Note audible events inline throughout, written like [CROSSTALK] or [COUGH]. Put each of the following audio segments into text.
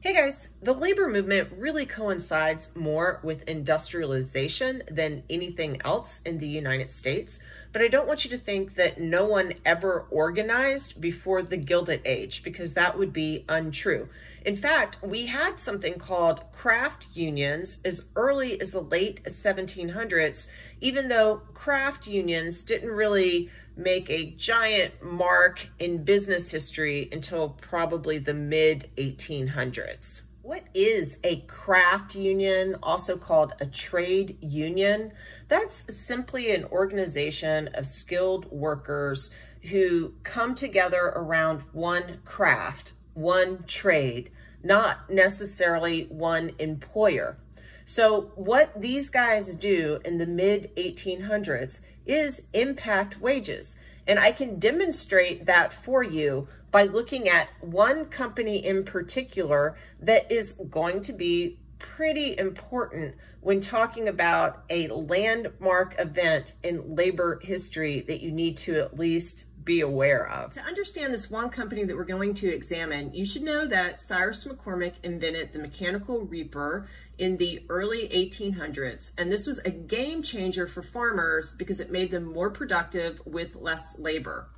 Hey guys, the labor movement really coincides more with industrialization than anything else in the United States, but I don't want you to think that no one ever organized before the Gilded Age because that would be untrue. In fact, we had something called craft unions as early as the late 1700s, even though craft unions didn't really make a giant mark in business history until probably the mid 1800s. What is a craft union, also called a trade union? That's simply an organization of skilled workers who come together around one craft, one trade, not necessarily one employer. So what these guys do in the mid 1800s is impact wages. And I can demonstrate that for you by looking at one company in particular that is going to be pretty important when talking about a landmark event in labor history that you need to at least be aware of. To understand this one company that we're going to examine, you should know that Cyrus McCormick invented the mechanical reaper in the early 1800s. And this was a game changer for farmers because it made them more productive with less labor.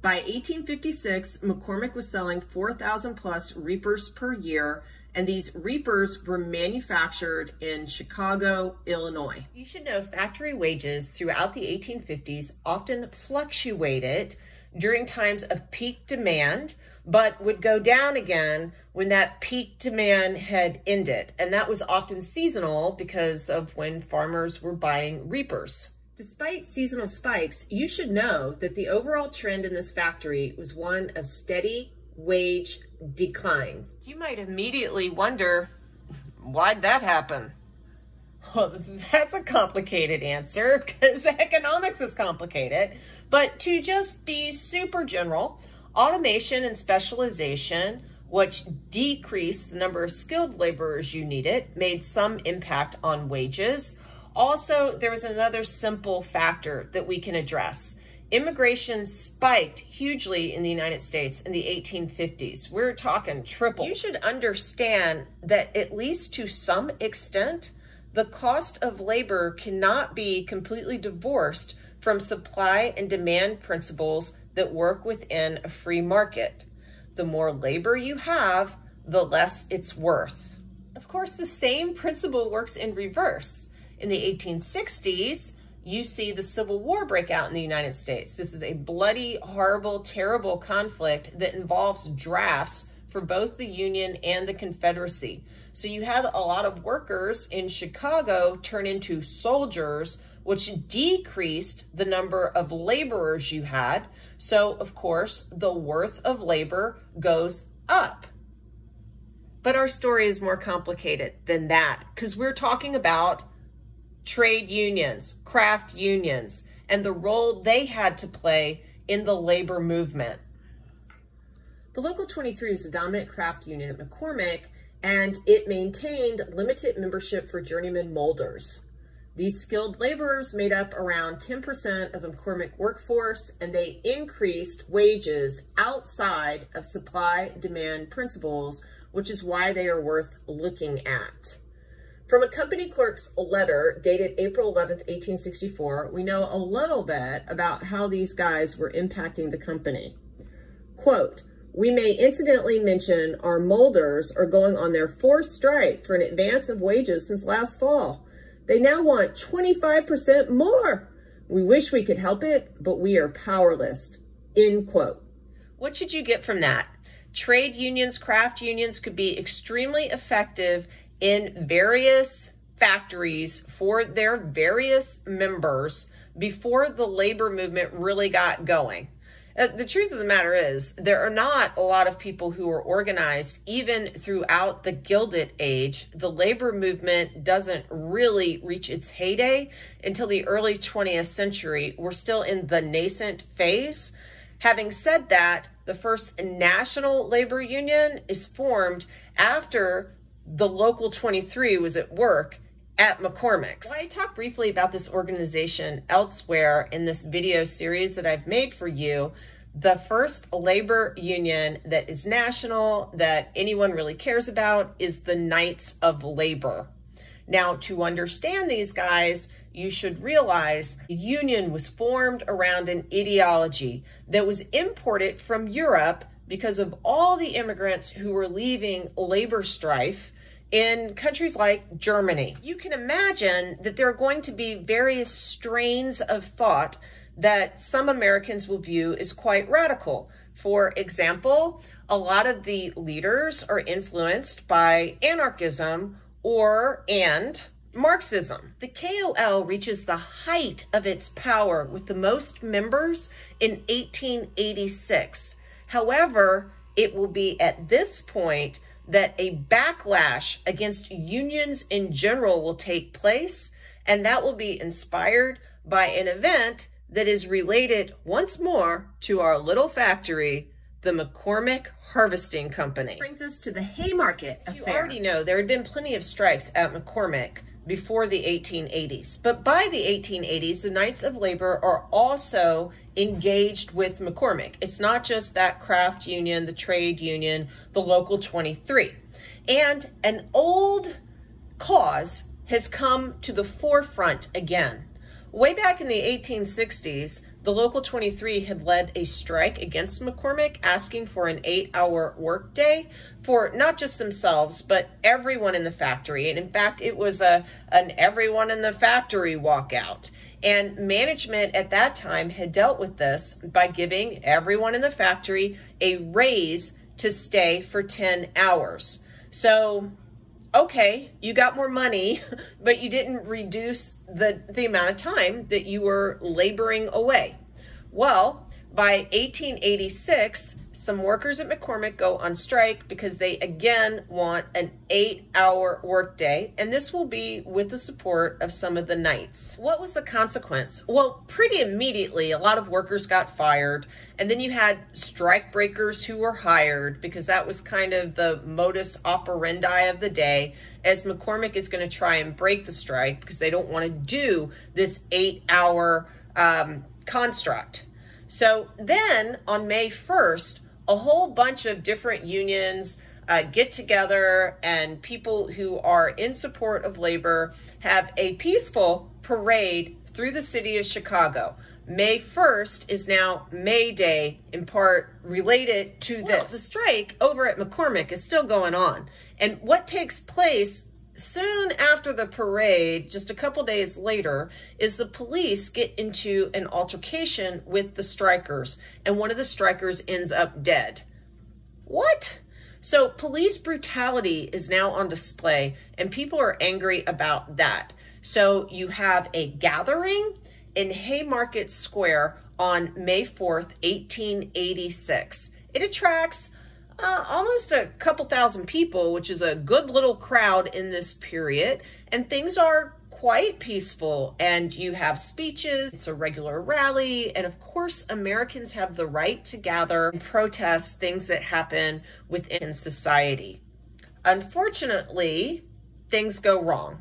By 1856, McCormick was selling 4,000 plus reapers per year, and these reapers were manufactured in Chicago, Illinois. You should know factory wages throughout the 1850s often fluctuated during times of peak demand, but would go down again when that peak demand had ended. And that was often seasonal because of when farmers were buying reapers. Despite seasonal spikes, you should know that the overall trend in this factory was one of steady wage decline. You might immediately wonder, why'd that happen? Well, that's a complicated answer because [LAUGHS] economics is complicated. But to just be super general, automation and specialization, which decreased the number of skilled laborers you needed, made some impact on wages. Also, there was another simple factor that we can address. Immigration spiked hugely in the United States in the 1850s. We're talking triple. You should understand that at least to some extent, the cost of labor cannot be completely divorced from supply and demand principles that work within a free market. The more labor you have, the less it's worth. Of course, the same principle works in reverse. In the 1860s, you see the Civil War break out in the United States. This is a bloody, horrible, terrible conflict that involves drafts for both the Union and the Confederacy. So you had a lot of workers in Chicago turn into soldiers, which decreased the number of laborers you had. So, of course, the worth of labor goes up. But our story is more complicated than that because we're talking about trade unions, craft unions, and the role they had to play in the labor movement. The Local 23 was the dominant craft union at McCormick, and it maintained limited membership for journeyman molders. These skilled laborers made up around 10% of the McCormick workforce, and they increased wages outside of supply-demand principles, which is why they are worth looking at. From a company clerk's letter dated April 11th, 1864, we know a little bit about how these guys were impacting the company. Quote, we may incidentally mention our molders are going on their fourth strike for an advance of wages since last fall. They now want 25% more. We wish we could help it, but we are powerless. End quote. What should you get from that? Trade unions, craft unions could be extremely effective in various factories for their various members before the labor movement really got going. Uh, the truth of the matter is, there are not a lot of people who are organized even throughout the Gilded Age. The labor movement doesn't really reach its heyday until the early 20th century. We're still in the nascent phase. Having said that, the first national labor union is formed after the local 23 was at work at McCormick's. Well, I talk briefly about this organization elsewhere in this video series that I've made for you. The first labor union that is national, that anyone really cares about, is the Knights of Labor. Now, to understand these guys, you should realize the union was formed around an ideology that was imported from Europe because of all the immigrants who were leaving labor strife in countries like Germany. You can imagine that there are going to be various strains of thought that some Americans will view as quite radical. For example, a lot of the leaders are influenced by anarchism or and Marxism. The KOL reaches the height of its power with the most members in 1886. However, it will be at this point that a backlash against unions in general will take place, and that will be inspired by an event that is related once more to our little factory, the McCormick Harvesting Company. This brings us to the Haymarket affair. You already know there had been plenty of strikes at McCormick before the 1880s. But by the 1880s, the Knights of Labor are also engaged with McCormick. It's not just that craft union, the trade union, the local 23. And an old cause has come to the forefront again. Way back in the 1860s, the local 23 had led a strike against McCormick, asking for an eight hour workday for not just themselves, but everyone in the factory. And in fact, it was a, an everyone in the factory walkout. And management at that time had dealt with this by giving everyone in the factory a raise to stay for 10 hours. So okay, you got more money, [LAUGHS] but you didn't reduce the, the amount of time that you were laboring away. Well, by 1886, some workers at McCormick go on strike because they again want an eight hour workday, and this will be with the support of some of the Knights. What was the consequence? Well, pretty immediately, a lot of workers got fired, and then you had strike breakers who were hired because that was kind of the modus operandi of the day as McCormick is going to try and break the strike because they don't want to do this eight hour um, construct. So then on May 1st, a whole bunch of different unions uh, get together and people who are in support of labor have a peaceful parade through the city of Chicago. May 1st is now May Day, in part related to well, this. The strike over at McCormick is still going on. And what takes place soon after the parade, just a couple days later, is the police get into an altercation with the strikers, and one of the strikers ends up dead. What? So police brutality is now on display, and people are angry about that. So you have a gathering in Haymarket Square on May 4th, 1886. It attracts uh, almost a couple thousand people, which is a good little crowd in this period. And things are quite peaceful and you have speeches, it's a regular rally, and of course Americans have the right to gather and protest things that happen within society. Unfortunately, things go wrong.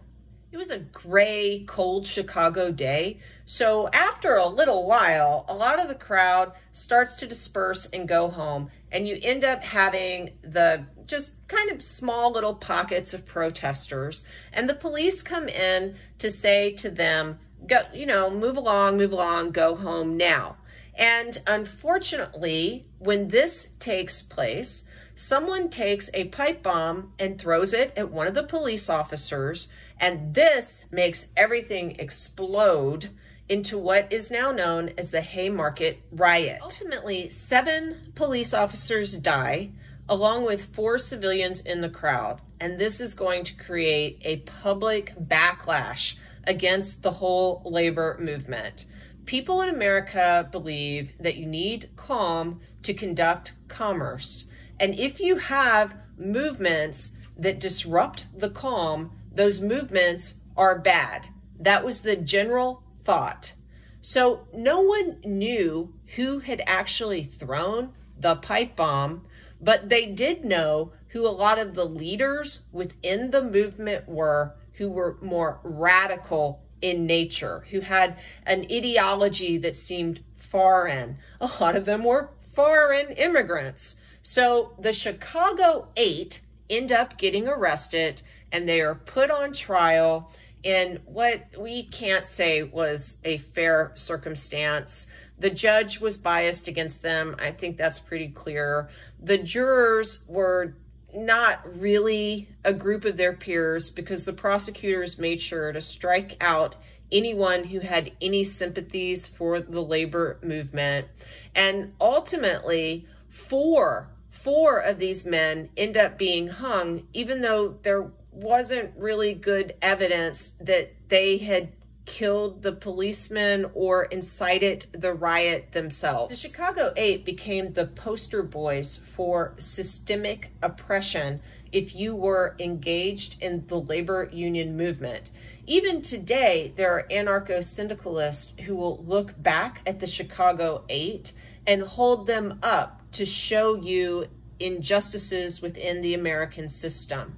It was a gray, cold Chicago day. So after a little while, a lot of the crowd starts to disperse and go home. And you end up having the just kind of small little pockets of protesters. And the police come in to say to them, go, you know, move along, move along, go home now. And unfortunately, when this takes place, someone takes a pipe bomb and throws it at one of the police officers and this makes everything explode into what is now known as the Haymarket Riot. Ultimately, seven police officers die, along with four civilians in the crowd. And this is going to create a public backlash against the whole labor movement. People in America believe that you need calm to conduct commerce. And if you have movements that disrupt the calm, those movements are bad. That was the general thought. So no one knew who had actually thrown the pipe bomb, but they did know who a lot of the leaders within the movement were who were more radical in nature, who had an ideology that seemed foreign. A lot of them were foreign immigrants. So the Chicago Eight end up getting arrested and they are put on trial in what we can't say was a fair circumstance. The judge was biased against them. I think that's pretty clear. The jurors were not really a group of their peers because the prosecutors made sure to strike out anyone who had any sympathies for the labor movement. And ultimately, four four of these men end up being hung, even though there wasn't really good evidence that they had killed the policeman or incited the riot themselves. The Chicago Eight became the poster boys for systemic oppression if you were engaged in the labor union movement. Even today, there are anarcho syndicalists who will look back at the Chicago Eight and hold them up to show you injustices within the American system.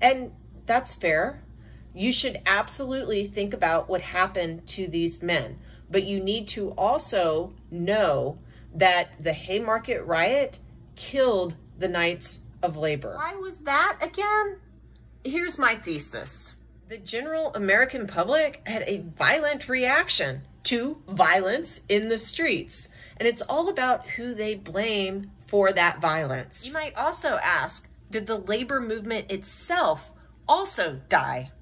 And that's fair. You should absolutely think about what happened to these men, but you need to also know that the Haymarket riot killed the Knights of Labor. Why was that again? Here's my thesis. The general American public had a violent reaction to violence in the streets. And it's all about who they blame for that violence. You might also ask, did the labor movement itself also die?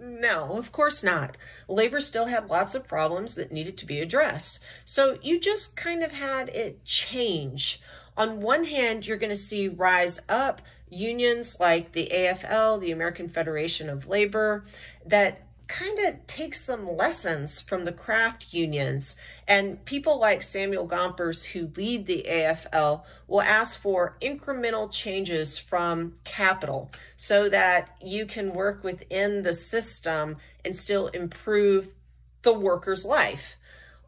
No, of course not. Labor still had lots of problems that needed to be addressed. So you just kind of had it change. On one hand, you're going to see rise up unions like the AFL, the American Federation of Labor, that kind of take some lessons from the craft unions. And people like Samuel Gompers, who lead the AFL, will ask for incremental changes from capital so that you can work within the system and still improve the worker's life.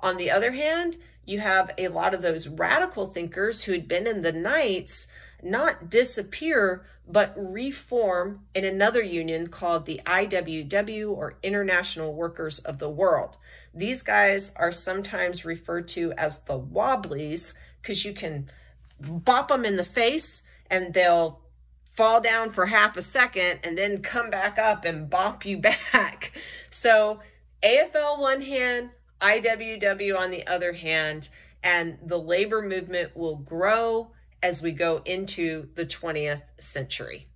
On the other hand, you have a lot of those radical thinkers who had been in the Knights not disappear, but reform in another union called the IWW or International Workers of the World. These guys are sometimes referred to as the Wobblies because you can bop them in the face and they'll fall down for half a second and then come back up and bop you [LAUGHS] back. So AFL one hand, IWW on the other hand, and the labor movement will grow as we go into the 20th century.